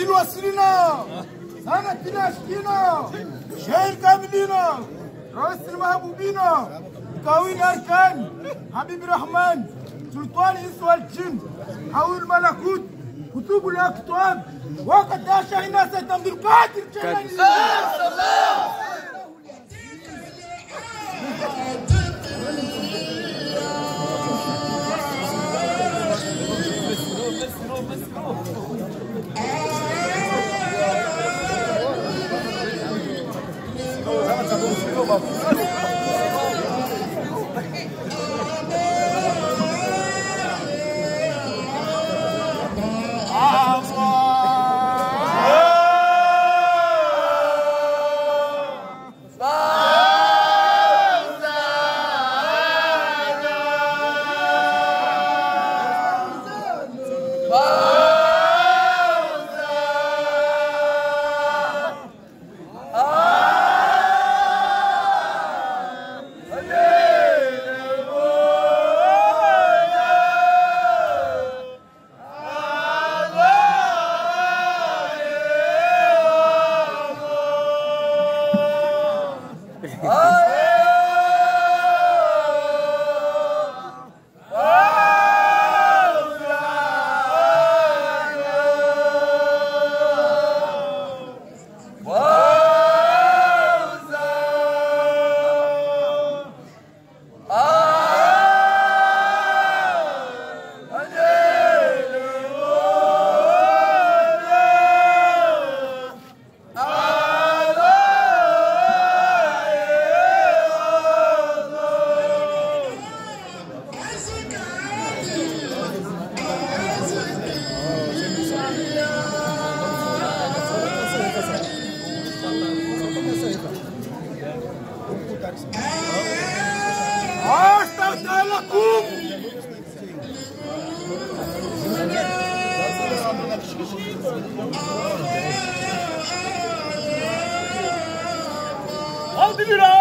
تاتين واسرنا سنة تناشكينا شهر كاملينا رئيس المحبوبينا كوين أركان حبيب الرحمن سلطان الإنس والجن حول الملكوت كتب الأكتاب وقد أشهنا سيد عبد القادر love. أستودع لكم هذه براسي هذه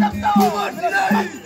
打倒毛主席！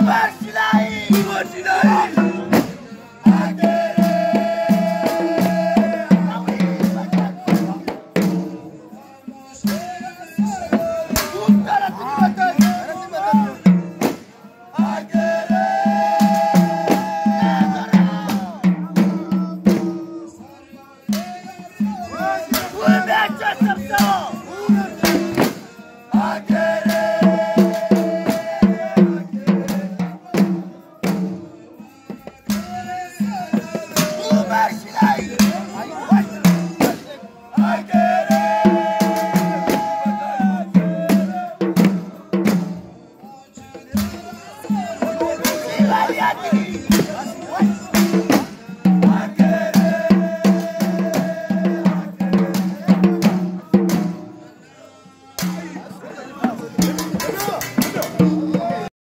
Bashi Lai! Bashi Lai!